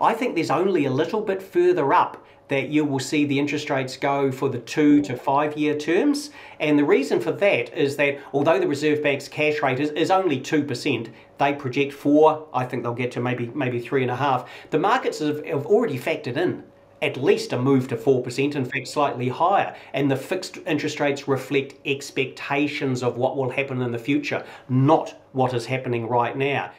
I think there's only a little bit further up that you will see the interest rates go for the two to five year terms. And the reason for that is that although the Reserve Bank's cash rate is, is only 2%, they project four, I think they'll get to maybe maybe three and a half. The markets have, have already factored in at least a move to 4%, in fact slightly higher. And the fixed interest rates reflect expectations of what will happen in the future, not what is happening right now.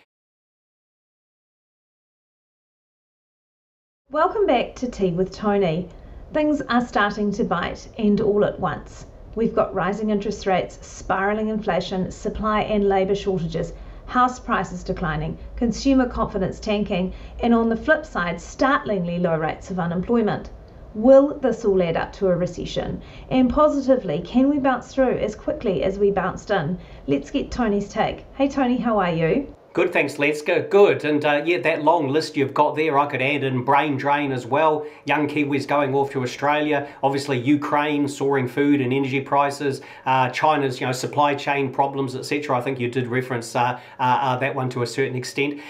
Welcome back to Tea with Tony. Things are starting to bite and all at once. We've got rising interest rates, spiralling inflation, supply and labour shortages, house prices declining, consumer confidence tanking, and on the flip side, startlingly low rates of unemployment. Will this all add up to a recession? And positively, can we bounce through as quickly as we bounced in? Let's get Tony's take. Hey Tony, how are you? Good, thanks, Lenska. Good. And uh, yeah, that long list you've got there, I could add in brain drain as well. Young Kiwis going off to Australia. Obviously, Ukraine, soaring food and energy prices. Uh, China's, you know, supply chain problems, etc. I think you did reference uh, uh, uh that one to a certain extent.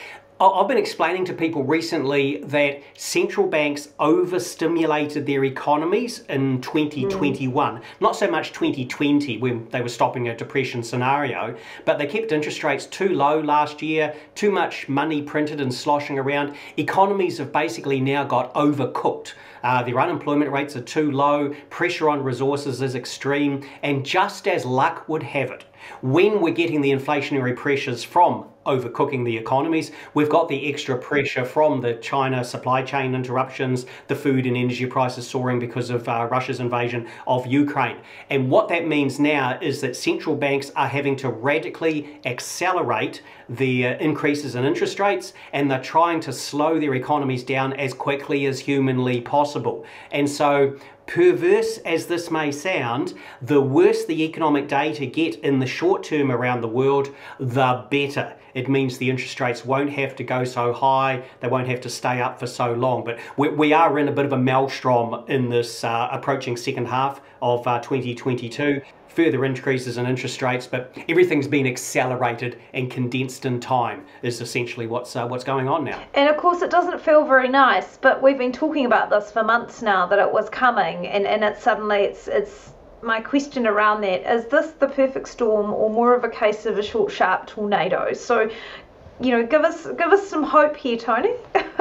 I've been explaining to people recently that central banks overstimulated their economies in 2021. Mm. Not so much 2020 when they were stopping a depression scenario, but they kept interest rates too low last year, too much money printed and sloshing around. Economies have basically now got overcooked. Uh, their unemployment rates are too low, pressure on resources is extreme, and just as luck would have it, when we're getting the inflationary pressures from overcooking the economies. We've got the extra pressure from the China supply chain interruptions, the food and energy prices soaring because of uh, Russia's invasion of Ukraine. And what that means now is that central banks are having to radically accelerate the uh, increases in interest rates and they're trying to slow their economies down as quickly as humanly possible. And so Perverse as this may sound, the worse the economic data get in the short term around the world, the better. It means the interest rates won't have to go so high, they won't have to stay up for so long. But we, we are in a bit of a maelstrom in this uh, approaching second half of uh, 2022 further increases in interest rates, but everything's been accelerated and condensed in time is essentially what's uh, what's going on now. And of course, it doesn't feel very nice, but we've been talking about this for months now that it was coming, and and it suddenly it's it's my question around that is this the perfect storm or more of a case of a short sharp tornado so you know give us give us some hope here tony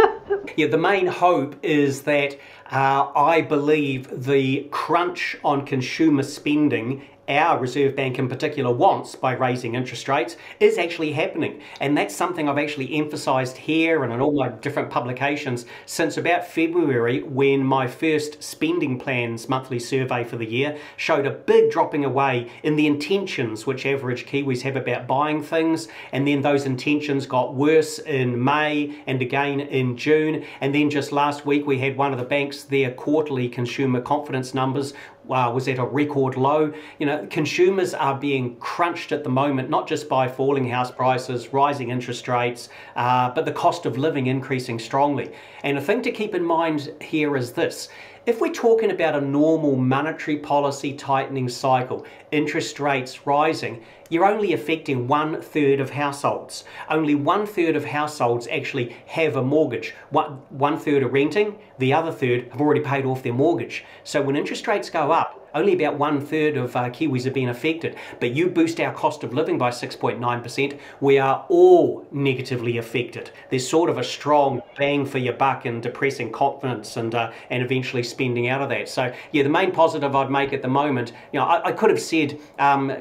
yeah the main hope is that uh, i believe the crunch on consumer spending our Reserve Bank in particular wants by raising interest rates is actually happening. And that's something I've actually emphasized here and in all my different publications since about February when my first spending plans monthly survey for the year showed a big dropping away in the intentions which average Kiwis have about buying things. And then those intentions got worse in May and again in June. And then just last week we had one of the banks, their quarterly consumer confidence numbers uh, was at a record low. You know, consumers are being crunched at the moment, not just by falling house prices, rising interest rates, uh, but the cost of living increasing strongly. And a thing to keep in mind here is this. If we're talking about a normal monetary policy tightening cycle, interest rates rising, you're only affecting one third of households. Only one third of households actually have a mortgage. One, one third are renting, the other third have already paid off their mortgage. So when interest rates go up, only about one third of uh, Kiwis have been affected. But you boost our cost of living by 6.9%, we are all negatively affected. There's sort of a strong bang for your buck and depressing confidence and uh, and eventually spending out of that. So yeah, the main positive I'd make at the moment, you know, I, I could have said um,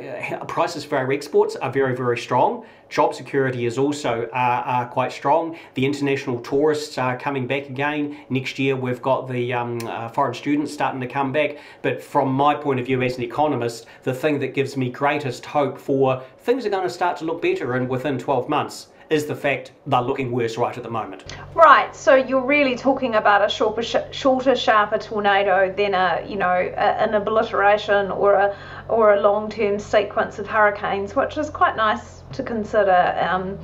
prices for our exports are very, very strong. Job security is also uh, uh, quite strong. The international tourists are coming back again. Next year we've got the um, uh, foreign students starting to come back. But from my point of view as an economist, the thing that gives me greatest hope for things are going to start to look better and within 12 months is the fact they're looking worse right at the moment. Right, so you're really talking about a shorter, shorter sharper tornado than a, you know, a, an obliteration or a, or a long-term sequence of hurricanes, which is quite nice to consider. Um,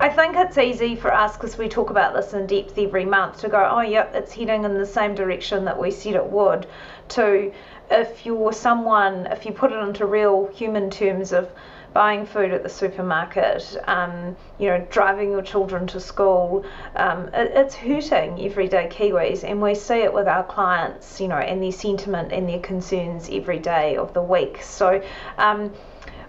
I think it's easy for us because we talk about this in depth every month to go, oh, yep, it's heading in the same direction that we said it would. To if you're someone, if you put it into real human terms of buying food at the supermarket, um, you know, driving your children to school. Um, it, it's hurting everyday Kiwis, and we see it with our clients, you know, and their sentiment and their concerns every day of the week. So, um,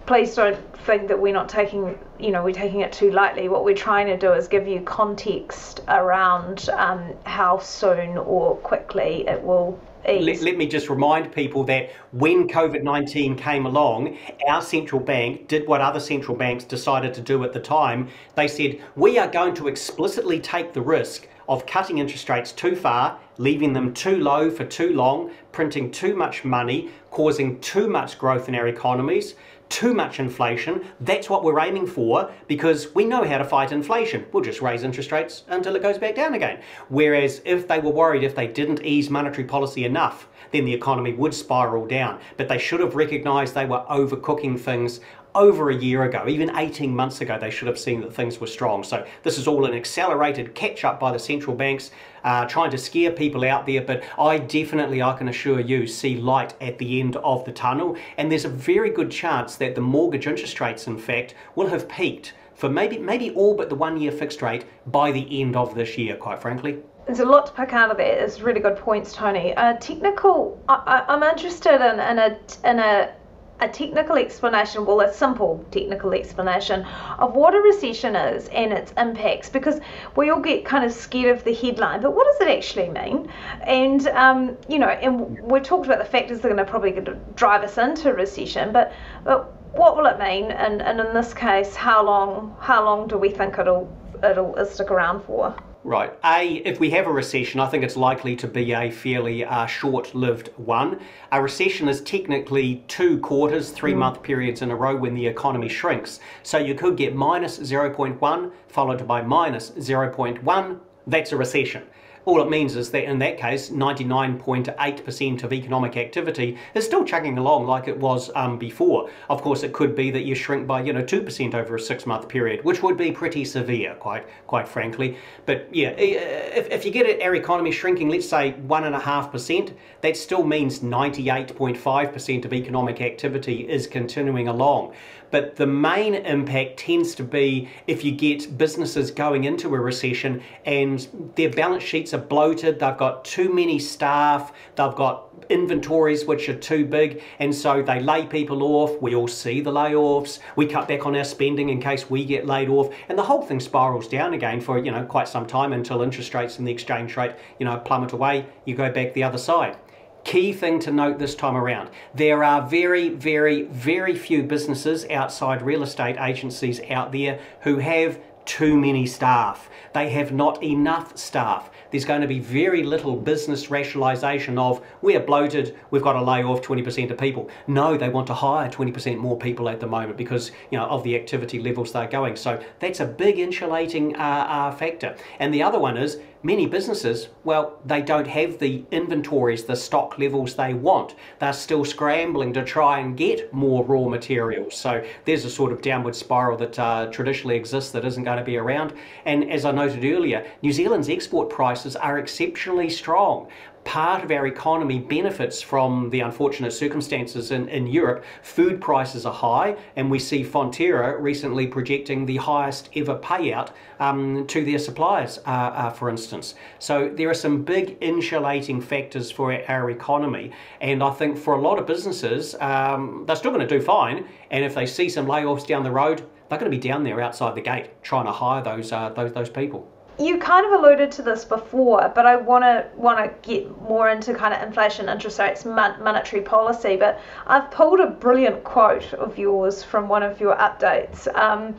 please don't think that we're not taking, you know, we're taking it too lightly. What we're trying to do is give you context around um, how soon or quickly it will let, let, me just remind people that when COVID 19 came along, our central bank did what other central banks decided to do at the time. They said, We are going to explicitly take the risk of cutting interest rates too far, leaving them too low for too long, printing too much money, causing too much growth in our economies too much inflation. That's what we're aiming for because we know how to fight inflation. We'll just raise interest rates until it goes back down again. Whereas if they were worried if they didn't ease monetary policy enough, then the economy would spiral down. But they should have recognised they were overcooking things over a year ago, even 18 months ago, they should have seen that things were strong. So this is all an accelerated catch up by the central banks, uh, trying to scare people out there. But I definitely, I can assure you, see light at the end of the tunnel. And there's a very good chance that the mortgage interest rates, in fact, will have peaked for maybe maybe all but the one year fixed rate by the end of this year, quite frankly. There's a lot to pick out of there. It's really good points, Tony. Uh, technical. I, am interested in, in a in a a technical explanation, well, a simple technical explanation of what a recession is and its impacts because we all get kind of scared of the headline, but what does it actually mean? And, um, you know, and we talked about the factors that are going to probably drive us into recession, but, but what will it mean? And, and in this case, how long, how long do we think it'll, it'll stick around for? Right. A, if we have a recession, I think it's likely to be a fairly uh, short-lived one. A recession is technically two quarters, three-month mm. periods in a row when the economy shrinks. So you could get minus 0.1 followed by minus 0.1. That's a recession. All it means is that in that case, 99.8% of economic activity is still chugging along like it was um, before. Of course, it could be that you shrink by, you know, 2% over a six-month period, which would be pretty severe, quite quite frankly. But yeah, if, if you get our economy shrinking, let's say 1.5%, that still means 98.5% of economic activity is continuing along. But the main impact tends to be if you get businesses going into a recession and their balance sheets are bloated, they've got too many staff, they've got inventories which are too big, and so they lay people off. We all see the layoffs. We cut back on our spending in case we get laid off, and the whole thing spirals down again for you know quite some time until interest rates and the exchange rate you know plummet away. You go back the other side. Key thing to note this time around there are very, very, very few businesses outside real estate agencies out there who have too many staff. They have not enough staff. There's going to be very little business rationalisation of we're bloated, we've got to lay off 20% of people. No, they want to hire 20% more people at the moment because you know of the activity levels they're going. So that's a big insulating uh, uh, factor. And the other one is many businesses, well, they don't have the inventories, the stock levels they want. They're still scrambling to try and get more raw materials. So there's a sort of downward spiral that uh, traditionally exists that isn't going to be around. And as I noted earlier, New Zealand's export prices are exceptionally strong part of our economy benefits from the unfortunate circumstances in, in Europe. Food prices are high, and we see Fonterra recently projecting the highest ever payout um, to their suppliers, uh, uh, for instance. So there are some big insulating factors for our, our economy, and I think for a lot of businesses, um, they're still going to do fine, and if they see some layoffs down the road, they're going to be down there outside the gate trying to hire those, uh, those, those people you kind of alluded to this before, but I want to want to get more into kind of inflation, interest rates, monetary policy. But I've pulled a brilliant quote of yours from one of your updates. Um,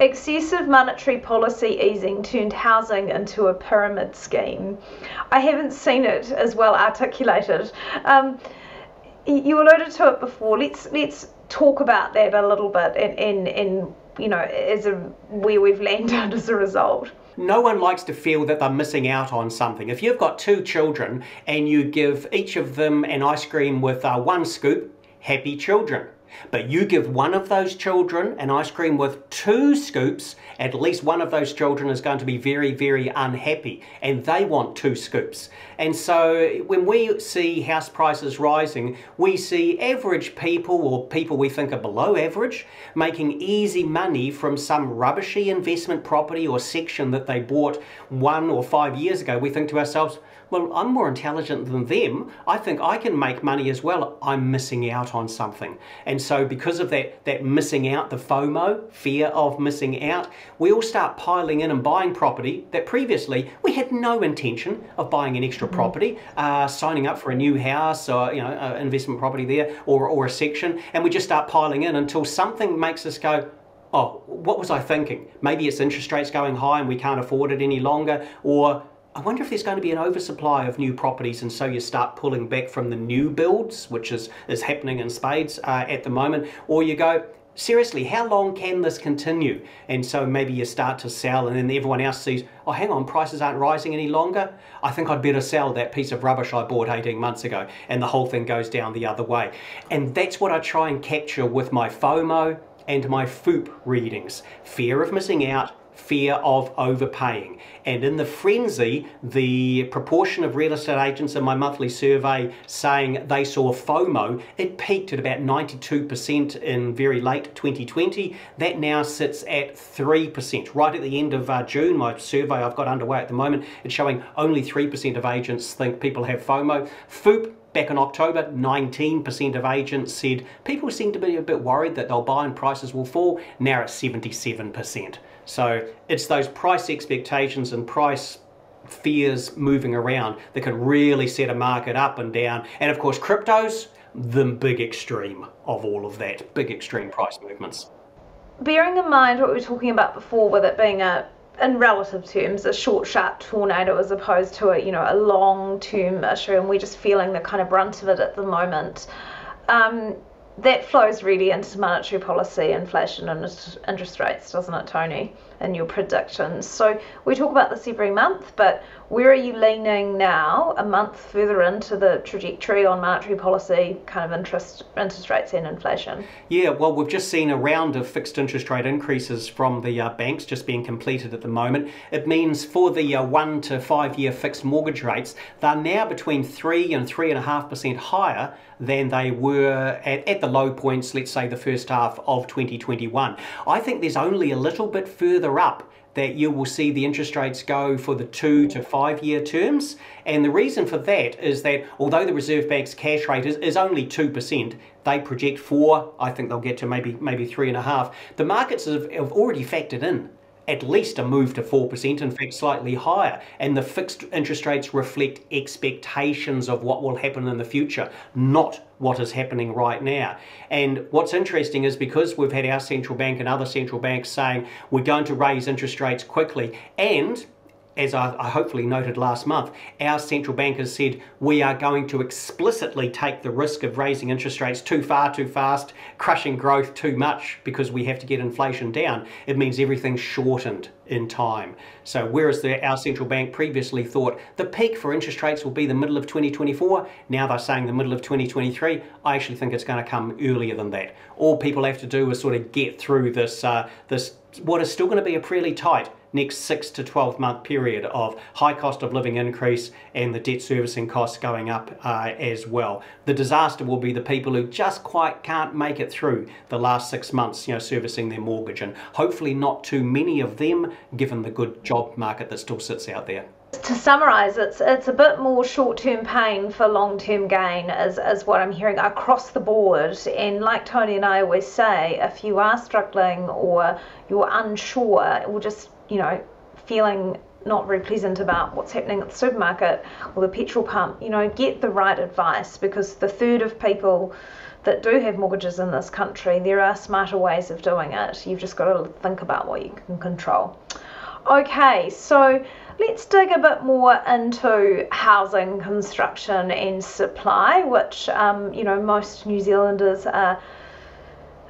excessive monetary policy easing turned housing into a pyramid scheme. I haven't seen it as well articulated. Um, you alluded to it before. Let's let's talk about that a little bit and and, and you know as a where we've landed as a result. No one likes to feel that they're missing out on something. If you've got two children and you give each of them an ice cream with uh, one scoop, happy children. But you give one of those children an ice cream with two scoops, at least one of those children is going to be very, very unhappy and they want two scoops. And so when we see house prices rising, we see average people or people we think are below average making easy money from some rubbishy investment property or section that they bought one or five years ago. We think to ourselves, well, I'm more intelligent than them. I think I can make money as well. I'm missing out on something. And so because of that, that missing out, the FOMO, fear of missing out, we all start piling in and buying property that previously we had no intention of buying an extra mm-hmm. property, uh, signing up for a new house or, you know, uh, investment property there or, or a section. And we just start piling in until something makes us go, oh, what was I thinking? Maybe it's interest rates going high and we can't afford it any longer, or I wonder if there's going to be an oversupply of new properties and so you start pulling back from the new builds, which is, is happening in spades uh, at the moment, or you go, seriously, how long can this continue? And so maybe you start to sell and then everyone else sees, oh, hang on, prices aren't rising any longer. I think I'd better sell that piece of rubbish I bought 18 months ago. And the whole thing goes down the other way. And that's what I try and capture with my FOMO and my FOOP readings. Fear of missing out, fear of overpaying. And in the frenzy, the proportion of real estate agents in my monthly survey saying they saw FOMO, it peaked at about 92% in very late 2020. That now sits at 3%. Right at the end of uh, June, my survey I've got underway at the moment, it's showing only 3% of agents think people have FOMO. FOOP Back in October, 19% of agents said people seem to be a bit worried that they'll buy and prices will fall. Now it's 77%. So it's those price expectations and price fears moving around that can really set a market up and down. And of course, cryptos, the big extreme of all of that, big extreme price movements. Bearing in mind what we were talking about before with it being a in relative terms, a short, sharp tornado as opposed to a you know a long-term issue, and we're just feeling the kind of brunt of it at the moment. Um, that flows really into monetary policy, inflation, and interest rates, doesn't it, Tony? In your predictions. So we talk about this every month, but where are you leaning now, a month further into the trajectory on monetary policy, kind of interest interest rates and inflation? Yeah, well, we've just seen a round of fixed interest rate increases from the uh, banks just being completed at the moment. It means for the uh, one to five year fixed mortgage rates, they're now between three and three and a half percent higher than they were at, at the low points, let's say the first half of 2021. I think there's only a little bit further up that you will see the interest rates go for the two to five year terms. And the reason for that is that although the Reserve Bank's cash rate is, is only 2%, they project four, I think they'll get to maybe maybe three and a half. The markets have, have already factored in at least a move to 4%, in fact slightly higher. And the fixed interest rates reflect expectations of what will happen in the future, not what is happening right now. And what's interesting is because we've had our central bank and other central banks saying we're going to raise interest rates quickly and as I, I, hopefully noted last month, our central bank has said we are going to explicitly take the risk of raising interest rates too far, too fast, crushing growth too much because we have to get inflation down. It means everything's shortened in time. So whereas the, our central bank previously thought the peak for interest rates will be the middle of 2024, now they're saying the middle of 2023, I actually think it's going to come earlier than that. All people have to do is sort of get through this, uh, this what is still going to be a pretty tight next 6 to 12 month period of high cost of living increase and the debt servicing costs going up uh, as well. The disaster will be the people who just quite can't make it through the last six months, you know, servicing their mortgage and hopefully not too many of them given the good job market that still sits out there to summarize it's it's a bit more short-term pain for long-term gain as, as what i'm hearing across the board and like tony and i always say if you are struggling or you're unsure or just you know, feeling not very pleasant about what's happening at the supermarket or the petrol pump, you know, get the right advice because the third of people that do have mortgages in this country, there are smarter ways of doing it. You've just got to think about what you can control. Okay, so let's dig a bit more into housing construction and supply, which, um, you know, most New Zealanders are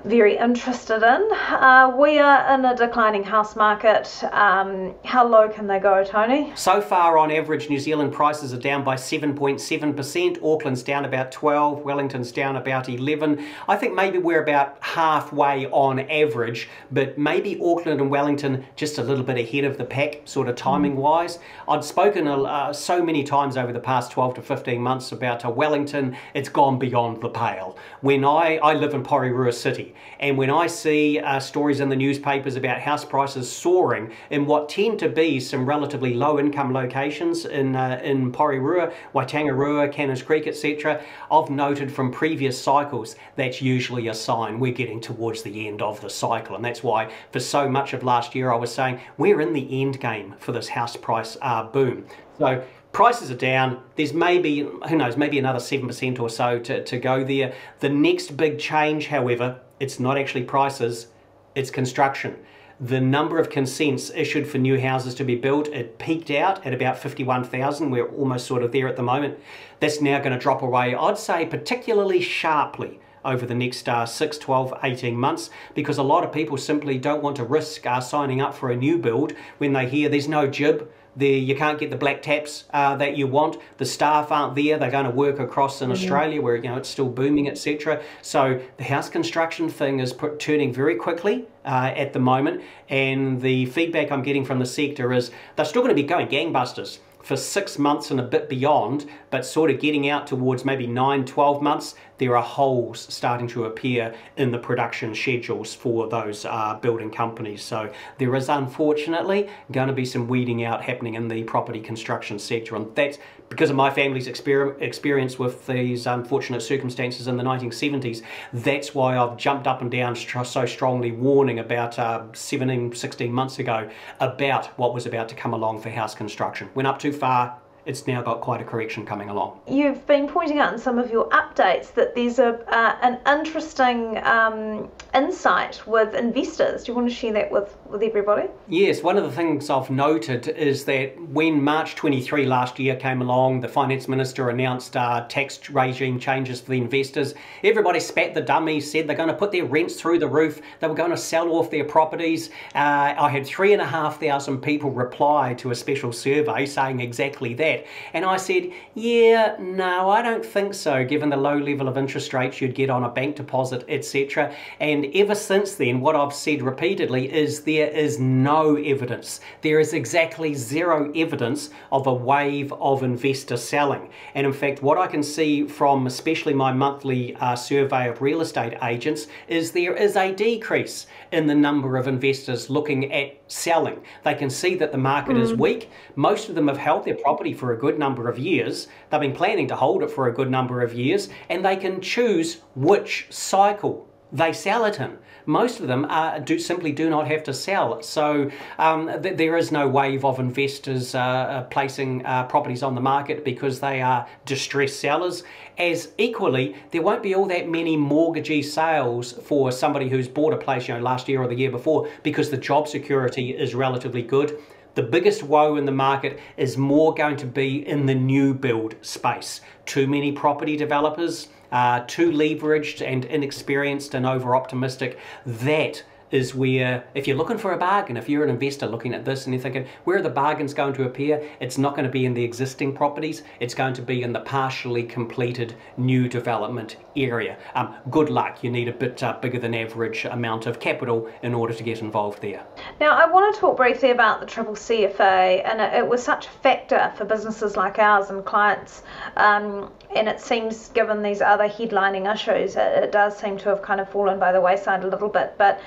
very interested in. Uh, we are in a declining house market. Um, how low can they go, Tony? So far, on average, New Zealand prices are down by 7.7%. Auckland's down about 12. Wellington's down about 11. I think maybe we're about halfway on average, but maybe Auckland and Wellington just a little bit ahead of the pack, sort of timing wise. I'd spoken uh, so many times over the past 12 to 15 months about uh, Wellington. It's gone beyond the pale. When I, I live in Porirua City, and when I see uh, stories in the newspapers about house prices soaring in what tend to be some relatively low income locations in, uh, in Porirua, Waitangirua, Cannons Creek, etc., I've noted from previous cycles that's usually a sign we're getting towards the end of the cycle. And that's why for so much of last year I was saying we're in the end game for this house price uh, boom. So prices are down. There's maybe, who knows, maybe another 7% or so to, to go there. The next big change, however, it's not actually prices, it's construction. The number of consents issued for new houses to be built, it peaked out at about 51,000. We're almost sort of there at the moment. That's now going to drop away, I'd say, particularly sharply over the next uh, 6, 12, 18 months because a lot of people simply don't want to risk uh, signing up for a new build when they hear there's no GIB, the, you can't get the black taps uh, that you want. The staff aren't there. They're going to work across in mm -hmm. Australia where you know it's still booming, etc. So the house construction thing is put, turning very quickly uh, at the moment, and the feedback I'm getting from the sector is they're still going to be going gangbusters for six months and a bit beyond, but sort of getting out towards maybe nine, 12 months, there are holes starting to appear in the production schedules for those uh, building companies. So there is unfortunately going to be some weeding out happening in the property construction sector. And that's because of my family's exper experience with these unfortunate circumstances in the 1970s. That's why I've jumped up and down so strongly warning about uh, 17, 16 months ago about what was about to come along for house construction. Went up too far, it's now got quite a correction coming along. You've been pointing out in some of your updates that there's a uh, an interesting um, insight with investors. Do you want to share that with, with everybody? Yes, one of the things I've noted is that when March 23 last year came along, the finance minister announced uh, tax regime changes for the investors. Everybody spat the dummies, said they're going to put their rents through the roof, they were going to sell off their properties. Uh, I had three and a half thousand people reply to a special survey saying exactly that that? And I said, yeah, no, I don't think so, given the low level of interest rates you'd get on a bank deposit, etc. And ever since then, what I've said repeatedly is there is no evidence. There is exactly zero evidence of a wave of investor selling. And in fact, what I can see from especially my monthly uh, survey of real estate agents is there is a decrease in the number of investors looking at selling. They can see that the market mm. is weak. Most of them have held their property for a good number of years. They've been planning to hold it for a good number of years, and they can choose which cycle they sell it in. Most of them do, simply do not have to sell. So um, th there is no wave of investors uh, uh, placing uh, properties on the market because they are distressed sellers. As equally, there won't be all that many mortgagee sales for somebody who's bought a place you know, last year or the year before because the job security is relatively good. The biggest woe in the market is more going to be in the new build space. Too many property developers, uh, too leveraged and inexperienced and over optimistic. That is where if you're looking for a bargain, if you're an investor looking at this and you're thinking, where the bargains going to appear? It's not going to be in the existing properties, it's going to be in the partially completed new development area. Um, good luck, you need a bit uh, bigger than average amount of capital in order to get involved there. Now, I want to talk briefly about the Triple CFA, and it, was such a factor for businesses like ours and clients. Um, and it seems, given these other headlining issues, it, it, does seem to have kind of fallen by the wayside a little bit. But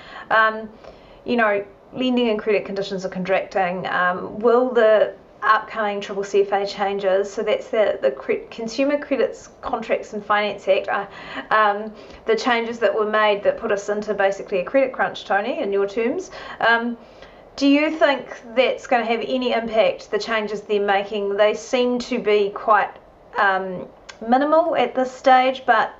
you know, lending and credit conditions are contracting. Um, will the upcoming triple CFA changes, so that's the, the Consumer Credits Contracts and Finance Act, uh, um, the changes that were made that put us into basically a credit crunch, Tony, in your terms. Um, do you think that's going to have any impact, the changes they're making? They seem to be quite um, minimal at this stage, but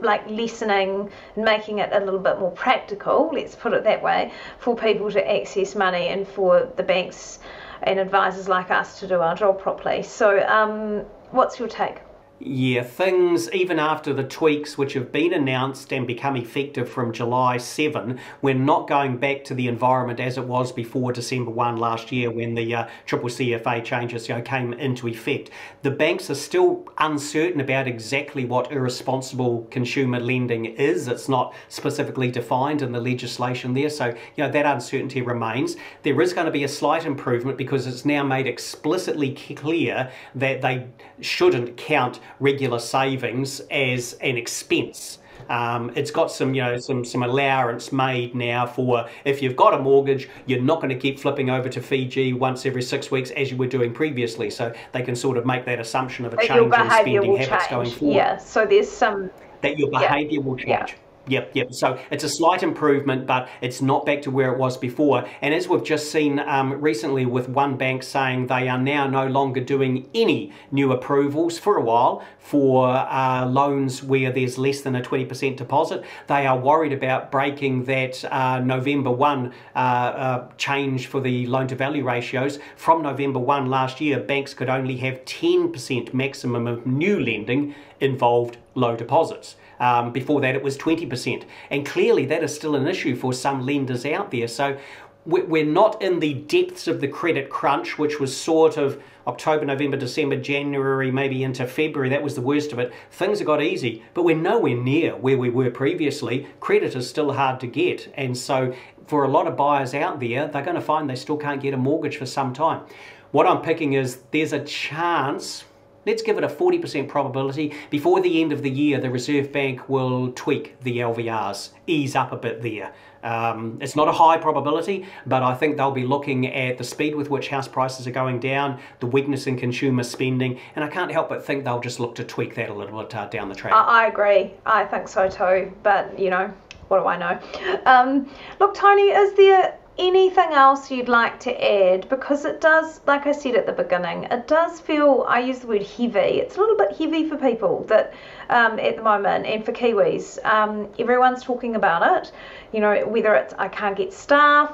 like lessening and making it a little bit more practical, let's put it that way, for people to access money and for the banks and advisors like us to do our job properly. So, um, what's your take? Yeah, things, even after the tweaks which have been announced and become effective from July 7, we're not going back to the environment as it was before December 1 last year when the uh, triple CFA changes you know, came into effect. The banks are still uncertain about exactly what irresponsible consumer lending is. It's not specifically defined in the legislation there, so you know that uncertainty remains. There is going to be a slight improvement because it's now made explicitly clear that they shouldn't count regular savings as an expense. Um, it's got some, you know, some some allowance made now for if you've got a mortgage, you're not going to keep flipping over to Fiji once every six weeks as you were doing previously. So they can sort of make that assumption of a change in spending habits change. going forward. Yeah. So there's some that your behaviour yeah. will change. Yeah. Yep, yep. So it's a slight improvement, but it's not back to where it was before. And as we've just seen um, recently with one bank saying they are now no longer doing any new approvals for a while for uh, loans where there's less than a 20% deposit, they are worried about breaking that uh, November 1 uh, uh change for the loan to value ratios. From November 1 last year, banks could only have 10% maximum of new lending involved low deposits. Um, before that, it was 20%. And clearly, that is still an issue for some lenders out there. So we're not in the depths of the credit crunch, which was sort of October, November, December, January, maybe into February. That was the worst of it. Things have got easy, but we're nowhere near where we were previously. Credit is still hard to get. And so, for a lot of buyers out there, they're going to find they still can't get a mortgage for some time. What I'm picking is there's a chance Let's give it a 40% probability. Before the end of the year, the Reserve Bank will tweak the LVRs, ease up a bit there. Um, it's not a high probability, but I think they'll be looking at the speed with which house prices are going down, the weakness in consumer spending, and I can't help but think they'll just look to tweak that a little bit uh, down the track. I, I agree. I think so too, but you know, what do I know? Um, look, Tony, is there anything else you'd like to add? Because it does like i said at the beginning it does feel i use the word heavy. It's a little bit heavy for people that um, at the moment and for kiwis. Um, everyone's talking about it you know whether it's i can't get staff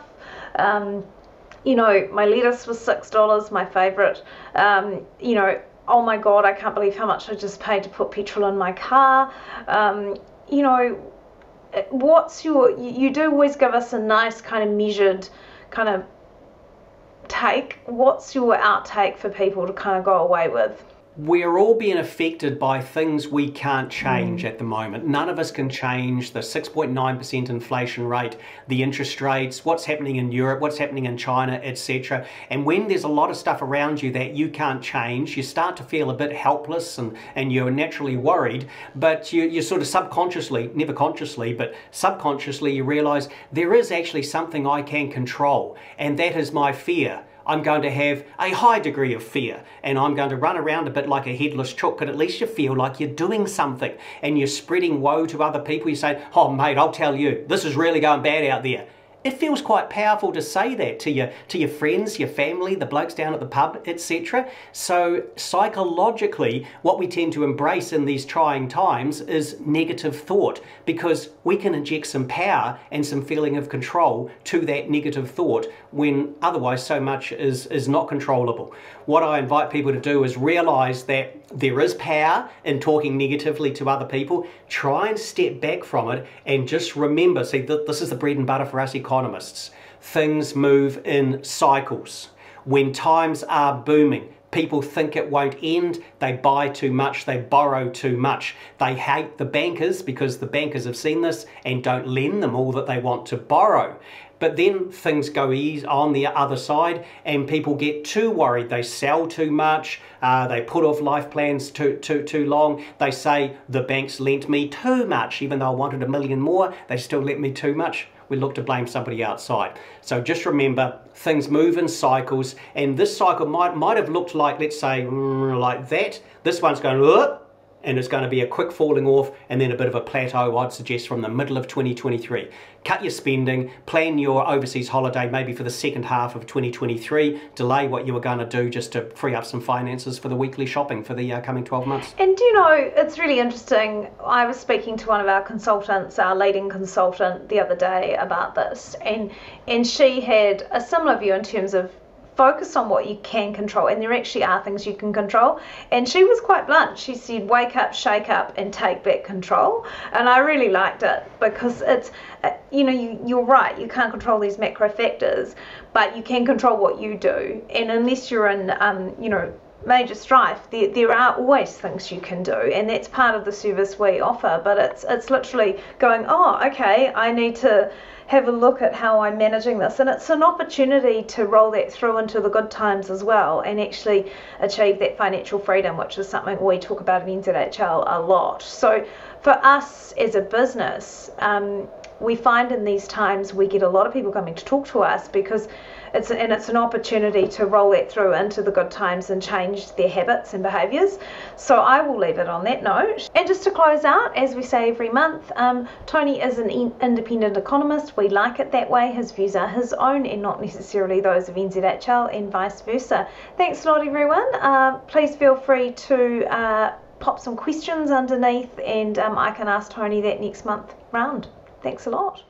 um, you know my lettuce was six dollars my favorite um, you know oh my god i can't believe how much i just paid to put petrol in my car um, you know Uh, what's your you do always give us a nice kind of measured kind of take. What's your outtake for people to kind of go away with we're all being affected by things we can't change mm. at the moment. None of us can change the 6.9% inflation rate, the interest rates, what's happening in Europe, what's happening in China, etc. And when there's a lot of stuff around you that you can't change, you start to feel a bit helpless and, and you're naturally worried. But you, you sort of subconsciously, never consciously, but subconsciously, you realize there is actually something I can control, and that is my fear. I'm going to have a high degree of fear and I'm going to run around a bit like a headless chook, but at least you feel like you're doing something and you're spreading woe to other people. You say, oh mate, I'll tell you, this is really going bad out there it feels quite powerful to say that to your to your friends, your family, the blokes down at the pub, etc. So psychologically, what we tend to embrace in these trying times is negative thought because we can inject some power and some feeling of control to that negative thought when otherwise so much is is not controllable. What I invite people to do is realize that there is power in talking negatively to other people. Try and step back from it and just remember, see, that this is the bread and butter for us economists. Things move in cycles. When times are booming, people think it won't end, they buy too much, they borrow too much. They hate the bankers because the bankers have seen this and don't lend them all that they want to borrow. But then things go easy on the other side and people get too worried. They sell too much, uh, they put off life plans too, too, too long. They say the banks lent me too much, even though I wanted a million more, they still lent me too much. We look to blame somebody outside. So just remember, things move in cycles, and this cycle might, might have looked like, let's say, mm, like that. This one's going! And it's going to be a quick falling off and then a bit of a plateau I'd suggest from the middle of 2023. Cut your spending, plan your overseas holiday maybe for the second half of 2023, delay what you were going to do just to free up some finances for the weekly shopping for the uh, coming 12 months. And do you know, it's really interesting. I was speaking to one of our consultants, our leading consultant the other day about this and and she had a similar view in terms of focus on what you can control, and there actually are things you can control. And she was quite blunt. She said, "Wake up, shake up, and take back control." And I really liked it because it's, uh, you know, you, you're right. You can't control these macro factors, but you can control what you do. And unless you're in, um, you know, major strife, there, there are always things you can do, and that's part of the service we offer. But it's it's literally going, oh, okay, I need to have a look at how I'm managing this. And it's an opportunity to roll that through into the good times as well and actually achieve that financial freedom, which is something we talk about in NZHL a lot. So for us as a business, um, we find in these times we get a lot of people coming to talk to us because it's and it's an opportunity to roll that through into the good times and change their habits and behaviours. So I will leave it on that note. And just to close out, as we say every month, um, Tony is an independent economist. We like it that way. His views are his own and not necessarily those of NZHL and vice versa. Thanks a lot, everyone. Uh, please feel free to. Uh, pop some questions underneath and um, I can ask Tony that next month round. Thanks a lot.